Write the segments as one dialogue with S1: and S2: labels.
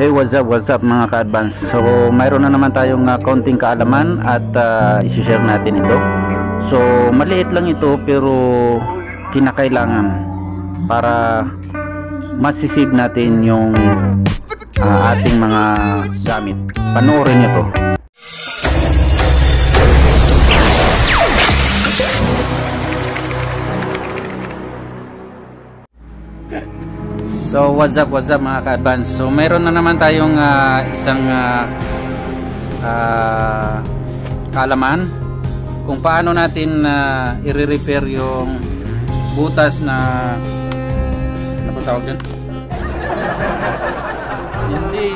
S1: Hey, what's up, what's up mga ka-advance? So, mayroon na naman tayong uh, kaunting kaalaman at uh, isi-share natin ito. So, maliit lang ito pero kinakailangan para masisave natin yung uh, ating mga gamit. Panoorin nyo to. So what's up, what's up mga ka-advance? So mayroon na naman tayong uh, isang uh, uh, kalaman kung paano natin uh, i-repair yung butas na ano ba tawag dyan? Hindi.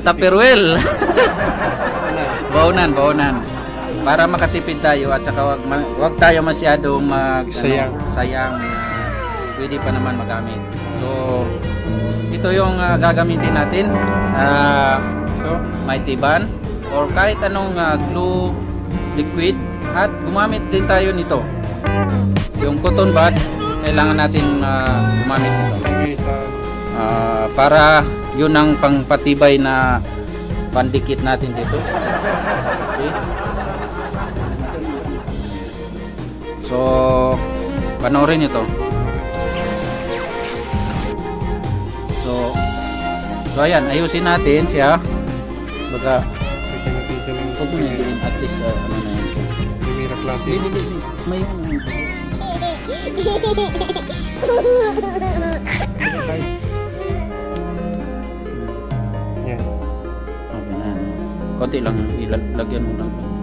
S1: Tupperware Baunan, baunan para makatipid tayo at saka wag, wag tayo masyadong mag
S2: sayang,
S1: ano, sayang. uh, pwede pa naman magamit. So ito yung uh, gagamitin natin. Uh, ito, mighty ban or kahit anong uh, glue liquid. At gumamit din tayo nito. Yung cotton bud kailangan natin uh, gumamit nito. Uh, para yun ang pangpatibay na pandikit natin dito. Okay So, panoorin ito. So, so ayan, ayusin natin siya. Baga, huwag mo na at least, uh, ano na siya.
S2: Primera klase.
S1: Hindi, hindi, hindi. May
S2: Yan.
S1: Okay na. Konti lang, ilagyan mo lang.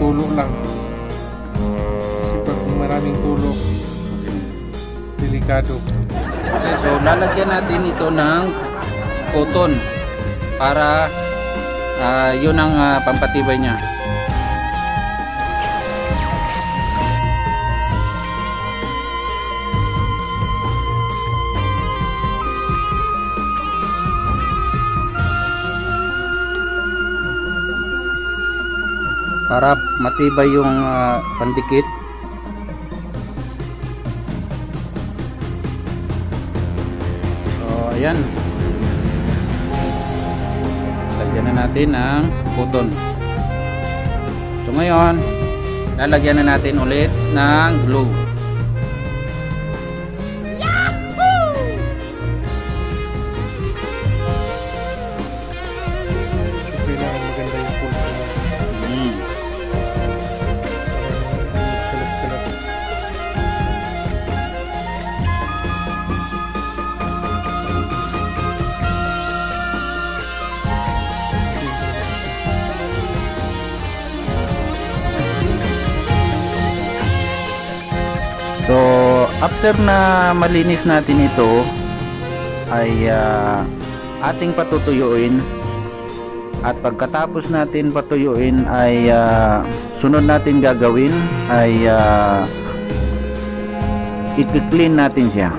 S2: Tulo lang. Kasi pag maraming tulo, delikado.
S1: Okay, so lalagyan natin ito ng cotton para uh, yun ang uh, pampatibay niya. Para matibay yung uh, pandikit. So ayan. Lagyan na natin ng cotton so ngayon lalagyan na natin ulit ng glue So, after na malinis natin ito, ay ah, ating patutuyuin at pagkatapos natin patuyuin ay ah, sunod natin gagawin ay uh, i-clean natin siya.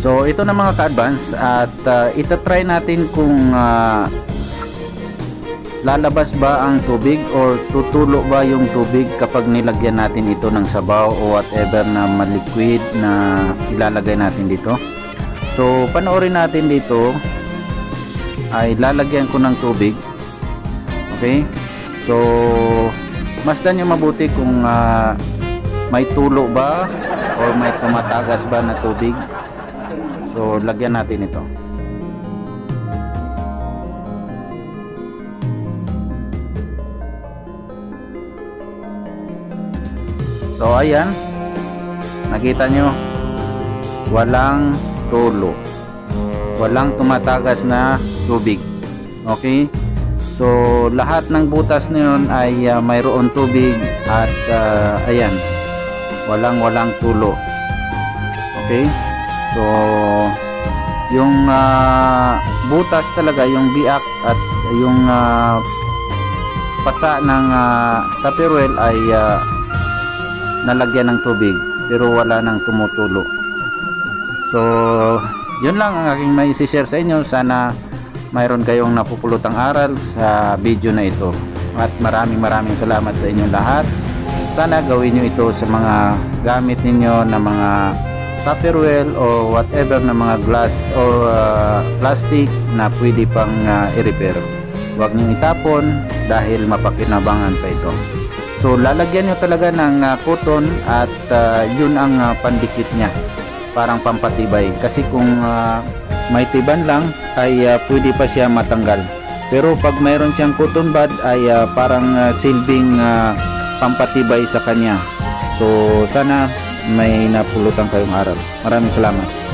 S1: So ito na mga ka-advance at uh, ita-try natin kung uh, lalabas ba ang tubig or tutulo ba yung tubig kapag nilagyan natin ito ng sabaw o whatever na maliquid na ilalagay natin dito. So panoorin natin dito ay lalagyan ko ng tubig. Okay? So masdan nyo mabuti kung uh, may tulo ba or may tumatagas ba na tubig. So, lagyan natin ito. So, ayan. Nakita nyo. Walang tulo. Walang tumatagas na tubig. Okay? So, lahat ng butas na yun ay uh, mayroon tubig at uh, ayan. Walang walang tulo. Okay? So, yung ah, butas talaga yung biak at yung ah, pasa ng uh, tupperware ay ah, nalagyan ng tubig pero wala nang tumutulo. So yun lang ang aking may share sa inyo. Sana mayroon kayong napupulutang aral sa video na ito. At maraming maraming salamat sa inyong lahat. Sana gawin nyo ito sa mga gamit ninyo na mga tupperware o whatever na mga glass or uh, plastic na pwede pang uh, i-repair. Huwag nyo itapon dahil mapakinabangan pa ito. So lalagyan nyo talaga ng uh, cotton at uh, yun ang uh, pandikit nya parang pampatibay. Kasi kung uh, may tiban lang ay uh, pwede pa siya matanggal. Pero pag mayroon siyang cotton bud ay uh, parang uh, silbing uh, pampatibay sa kanya. So sana may napulutan kayong aral. Maraming salamat